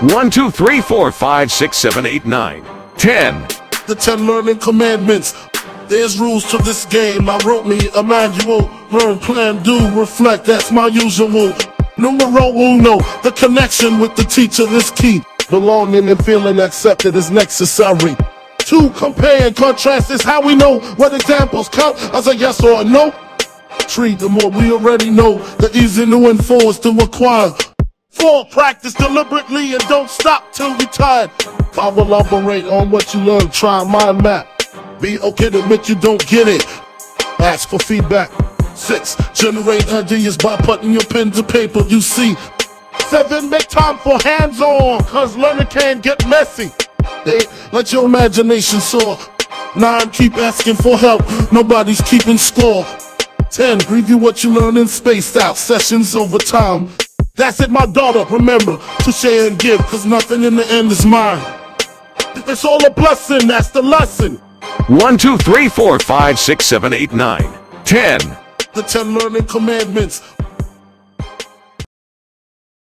One, two, three, four, five, six, seven, eight, nine, ten. The ten learning commandments. There's rules to this game. I wrote me a manual. Learn, plan, do, reflect. That's my usual. Numero uno. The connection with the teacher is key. Belonging and feeling accepted is necessary. Two, compare and contrast is how we know what examples count as a yes or a no. Three, the more we already know, the easier to enforce to acquire. Four, practice deliberately and don't stop till you're tired. Five, elaborate on what you learn, try mind map. Be okay to admit you don't get it. Ask for feedback. Six, generate ideas by putting your pen to paper. You see. Seven, make time for hands-on, cause learning can get messy. Eight, let your imagination soar. Nine, keep asking for help. Nobody's keeping score. 10. Review what you learn and spaced out sessions over time. That's it, my daughter. Remember to share and give, cause nothing in the end is mine. It's all a blessing, that's the lesson. One, two, three, four, five, six, seven, eight, nine, ten. The 10 learning commandments.